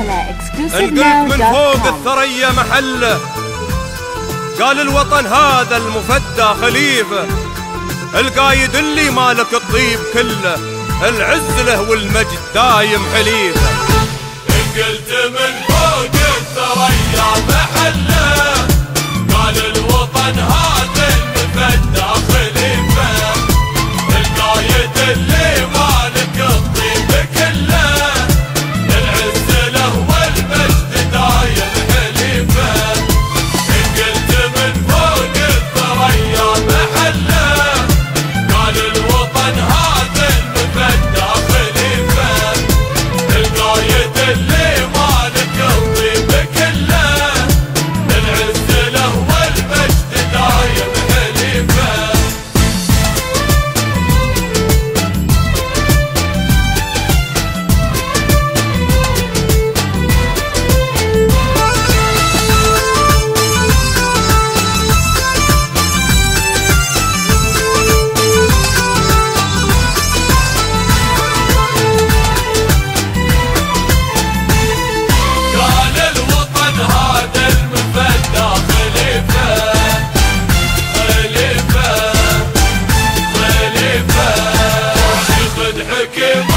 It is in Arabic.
انقلت من فوق الثريا محله قال الوطن هذا المفدى خليفه القايد اللي مالك الطيب كله العز له والمجد دايم حليفه انقلت من فوق الثريا Give